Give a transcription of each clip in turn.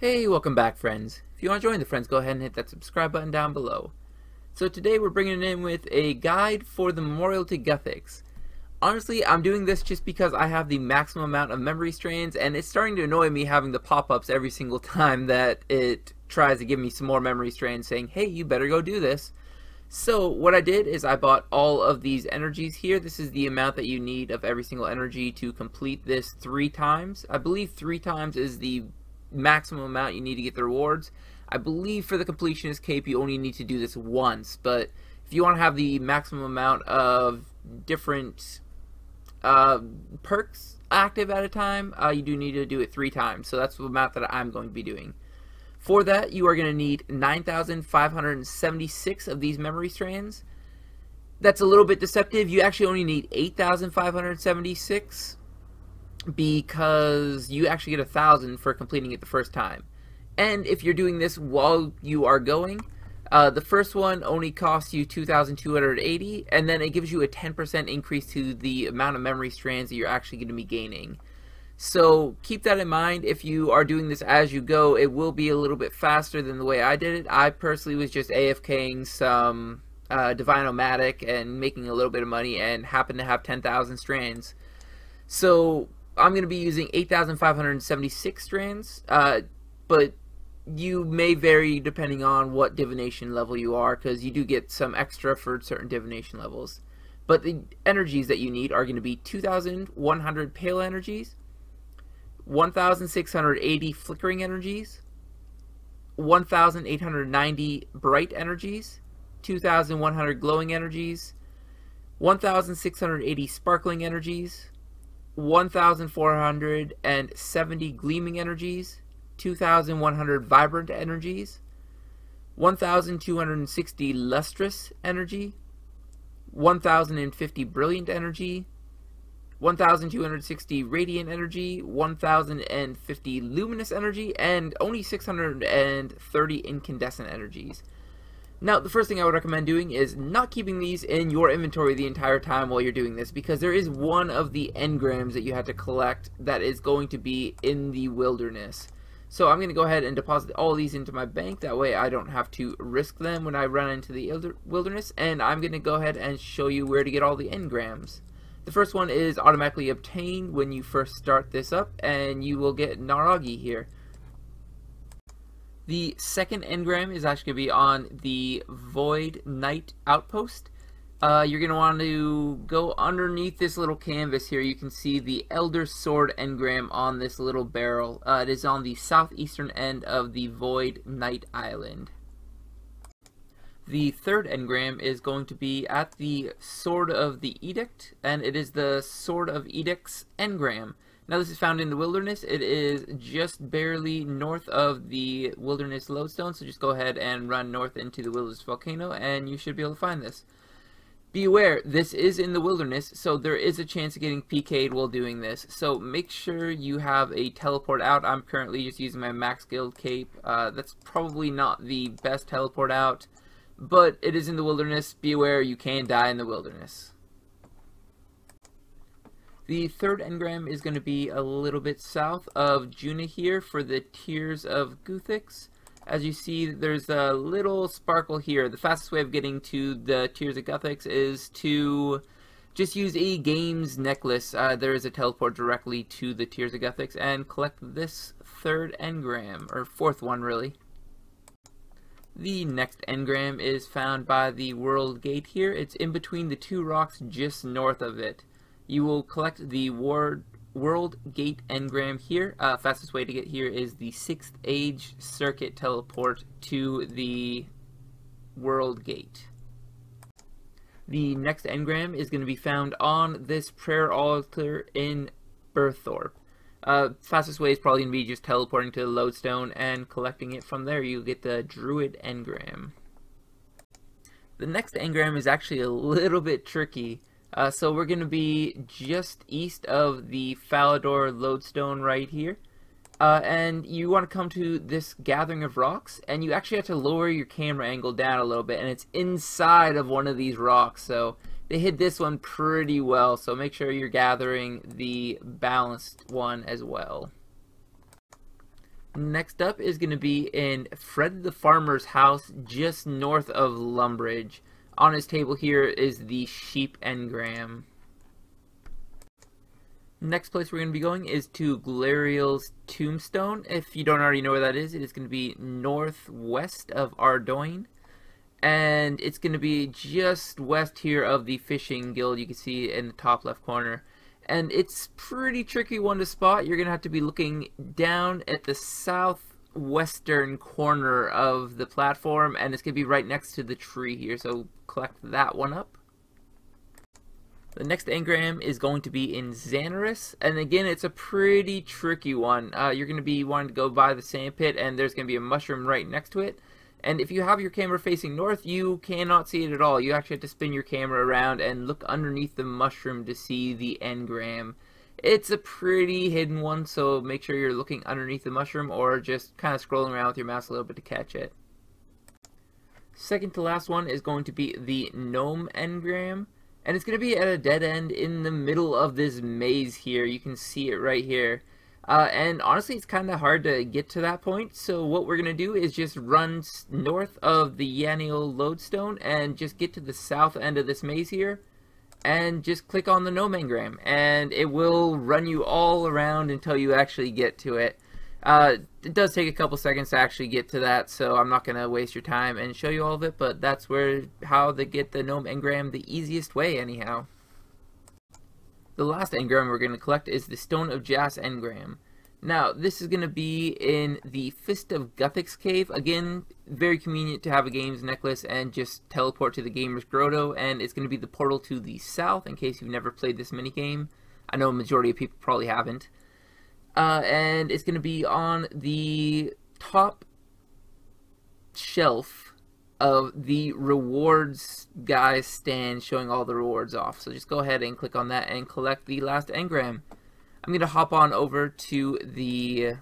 Hey, welcome back friends. If you want to join the friends, go ahead and hit that subscribe button down below. So today we're bringing in with a guide for the Memorial to Guthix. Honestly, I'm doing this just because I have the maximum amount of memory strands and it's starting to annoy me having the pop-ups every single time that it tries to give me some more memory strands saying, hey, you better go do this. So what I did is I bought all of these energies here. This is the amount that you need of every single energy to complete this three times. I believe three times is the maximum amount you need to get the rewards. I believe for the completionist cape you only need to do this once, but if you want to have the maximum amount of different uh, perks active at a time, uh, you do need to do it three times. So that's the amount that I'm going to be doing. For that, you are going to need 9,576 of these memory strands. That's a little bit deceptive. You actually only need 8,576 because you actually get a thousand for completing it the first time. And if you're doing this while you are going, uh, the first one only costs you 2,280, and then it gives you a 10% increase to the amount of memory strands that you're actually going to be gaining. So keep that in mind. If you are doing this as you go, it will be a little bit faster than the way I did it. I personally was just AFKing some uh, Divine-O-Matic and making a little bit of money and happened to have 10,000 strands. So I'm going to be using 8,576 strands, uh, but you may vary depending on what divination level you are, because you do get some extra for certain divination levels. But the energies that you need are going to be 2,100 pale energies, 1,680 flickering energies, 1,890 bright energies, 2,100 glowing energies, 1,680 sparkling energies, 1,470 gleaming energies, 2,100 vibrant energies, 1,260 lustrous energy, 1,050 brilliant energy, 1,260 radiant energy, 1,050 luminous energy, and only 630 incandescent energies. Now, the first thing I would recommend doing is not keeping these in your inventory the entire time while you're doing this, because there is one of the engrams that you have to collect that is going to be in the wilderness. So I'm going to go ahead and deposit all these into my bank, that way I don't have to risk them when I run into the wilderness, and I'm going to go ahead and show you where to get all the engrams. The first one is automatically obtained when you first start this up, and you will get Naragi here. The second engram is actually going to be on the Void Knight Outpost. Uh, you're going to want to go underneath this little canvas here. You can see the Elder Sword engram on this little barrel. Uh, it is on the southeastern end of the Void Knight Island. The third engram is going to be at the Sword of the Edict, and it is the Sword of Edict's engram. Now this is found in the wilderness. It is just barely north of the wilderness lodestone, so just go ahead and run north into the wilderness volcano and you should be able to find this. Be aware, this is in the wilderness, so there is a chance of getting PK'd while doing this. So make sure you have a teleport out. I'm currently just using my max guild cape. Uh, that's probably not the best teleport out, but it is in the wilderness. Be aware, you can die in the wilderness. The third engram is going to be a little bit south of Juna here for the Tears of Guthix. As you see, there's a little sparkle here. The fastest way of getting to the Tears of Guthix is to just use a games necklace. Uh, there is a teleport directly to the Tears of Guthix and collect this third engram, or fourth one really. The next engram is found by the World Gate here. It's in between the two rocks just north of it you will collect the Ward World Gate engram here. Uh, fastest way to get here is the Sixth Age Circuit teleport to the World Gate. The next engram is going to be found on this prayer altar in Burthorpe. Uh, fastest way is probably going to be just teleporting to the lodestone and collecting it from there. You get the Druid engram. The next engram is actually a little bit tricky. Uh, so we're going to be just east of the Falador lodestone right here. Uh, and you want to come to this gathering of rocks, and you actually have to lower your camera angle down a little bit, and it's inside of one of these rocks, so they hit this one pretty well, so make sure you're gathering the balanced one as well. Next up is going to be in Fred the Farmer's house just north of Lumbridge. On his table here is the sheep engram. Next place we're going to be going is to Glarial's Tombstone. If you don't already know where that is, it is going to be northwest of Ardougne. And it's going to be just west here of the Fishing Guild. You can see in the top left corner. And it's pretty tricky one to spot. You're going to have to be looking down at the southwestern corner of the platform. And it's going to be right next to the tree here. So collect that one up. The next engram is going to be in Zanaris, and again, it's a pretty tricky one. Uh, you're going to be wanting to go by the sand pit, and there's going to be a mushroom right next to it. And if you have your camera facing north, you cannot see it at all. You actually have to spin your camera around and look underneath the mushroom to see the engram. It's a pretty hidden one, so make sure you're looking underneath the mushroom or just kind of scrolling around with your mouse a little bit to catch it. Second to last one is going to be the gnome engram and it's going to be at a dead end in the middle of this maze here. You can see it right here. Uh, and honestly, it's kind of hard to get to that point, so what we're going to do is just run north of the Yanille Lodestone and just get to the south end of this maze here, and just click on the gnome engram, and it will run you all around until you actually get to it. Uh, it does take a couple seconds to actually get to that, so I'm not going to waste your time and show you all of it, but that's where how to get the gnome engram the easiest way anyhow. The last engram we're going to collect is the Stone of Jas engram. Now, this is going to be in the Fist of Guthix cave. Again, very convenient to have a games necklace and just teleport to the Gamer's Grotto, and it's going to be the portal to the south in case you've never played this minigame. I know a majority of people probably haven't uh, and it's going to be on the top shelf of the rewards guys stand showing all the rewards off. So just go ahead and click on that and collect the last engram. I'm going to hop on over to the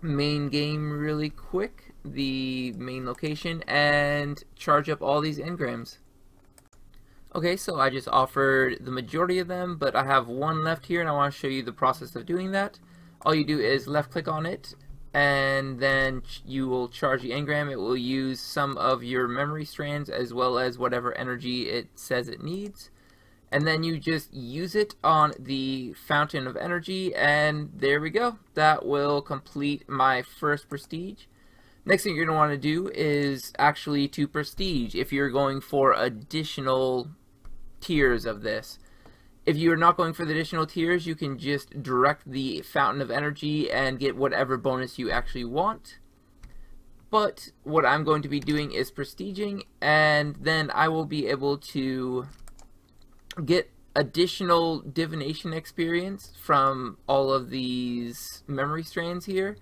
main game really quick, the main location, and charge up all these engrams. Okay, so I just offered the majority of them, but I have one left here and I want to show you the process of doing that. All you do is left click on it and then you will charge the engram. It will use some of your memory strands as well as whatever energy it says it needs. And then you just use it on the fountain of energy and there we go. That will complete my first prestige. Next thing you're going to want to do is actually to prestige if you're going for additional tiers of this. If you are not going for the additional tiers, you can just direct the Fountain of Energy and get whatever bonus you actually want. But what I'm going to be doing is prestiging, and then I will be able to get additional divination experience from all of these memory strands here.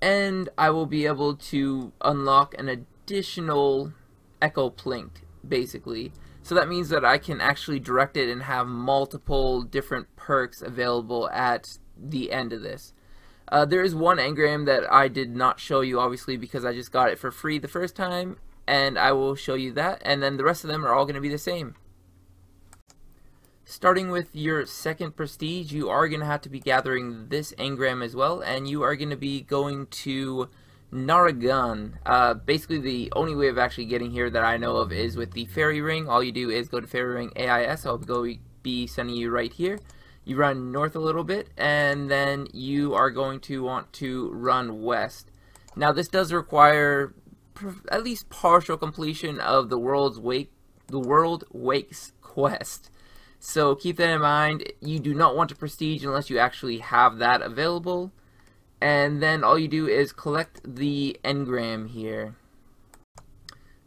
And I will be able to unlock an additional Echo Plink, basically. So that means that I can actually direct it and have multiple different perks available at the end of this. Uh, there is one engram that I did not show you obviously because I just got it for free the first time and I will show you that and then the rest of them are all going to be the same. Starting with your second prestige you are going to have to be gathering this engram as well and you are going to be going to Naragun. Uh, basically, the only way of actually getting here that I know of is with the fairy ring. All you do is go to fairy ring AIS. I'll be sending you right here. You run north a little bit, and then you are going to want to run west. Now, this does require at least partial completion of the world's wake, the world wakes quest. So keep that in mind. You do not want to prestige unless you actually have that available and then all you do is collect the engram here.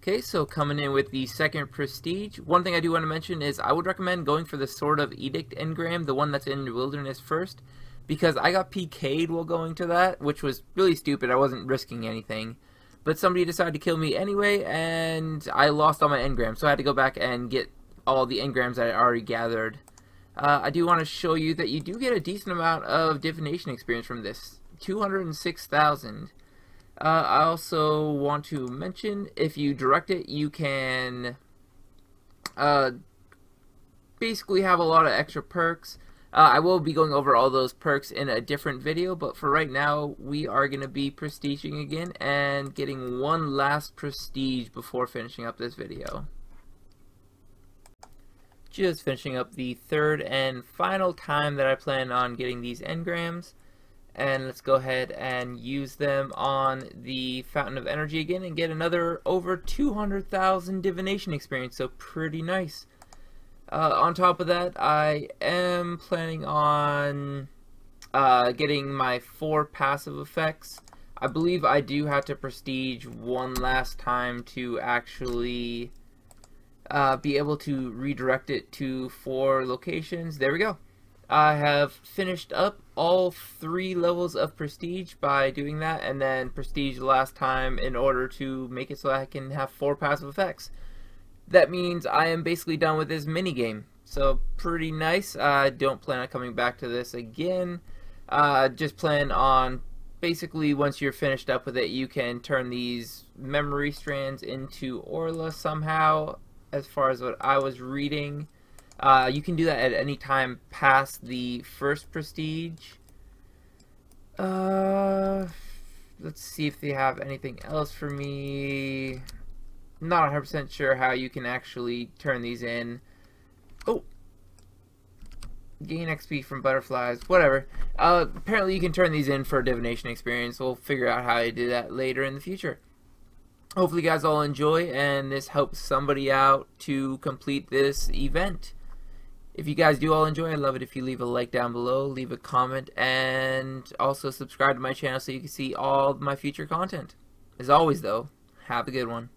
Okay, so coming in with the second prestige, one thing I do want to mention is I would recommend going for the Sword of Edict engram, the one that's in the Wilderness first, because I got PK'd while going to that, which was really stupid, I wasn't risking anything. But somebody decided to kill me anyway, and I lost all my engrams, so I had to go back and get all the engrams that I already gathered. Uh, I do want to show you that you do get a decent amount of divination experience from this. 206,000. Uh, I also want to mention if you direct it, you can uh, basically have a lot of extra perks. Uh, I will be going over all those perks in a different video, but for right now, we are going to be prestiging again and getting one last prestige before finishing up this video. Just finishing up the third and final time that I plan on getting these engrams. And let's go ahead and use them on the Fountain of Energy again and get another over 200,000 divination experience, so pretty nice. Uh, on top of that, I am planning on uh, getting my four passive effects. I believe I do have to prestige one last time to actually uh, be able to redirect it to four locations. There we go. I have finished up all three levels of prestige by doing that and then prestige the last time in order to make it so I can have four passive effects that means I am basically done with this mini game. So pretty nice. I don't plan on coming back to this again. Uh, just plan on basically once you're finished up with it, you can turn these memory strands into Orla somehow. As far as what I was reading, uh, you can do that at any time past the first prestige. Uh, let's see if they have anything else for me not 100% sure how you can actually turn these in. Oh! Gain XP from butterflies, whatever. Uh, apparently you can turn these in for divination experience. We'll figure out how to do that later in the future. Hopefully you guys all enjoy and this helps somebody out to complete this event. If you guys do all enjoy, I'd love it if you leave a like down below, leave a comment, and also subscribe to my channel so you can see all my future content. As always though, have a good one.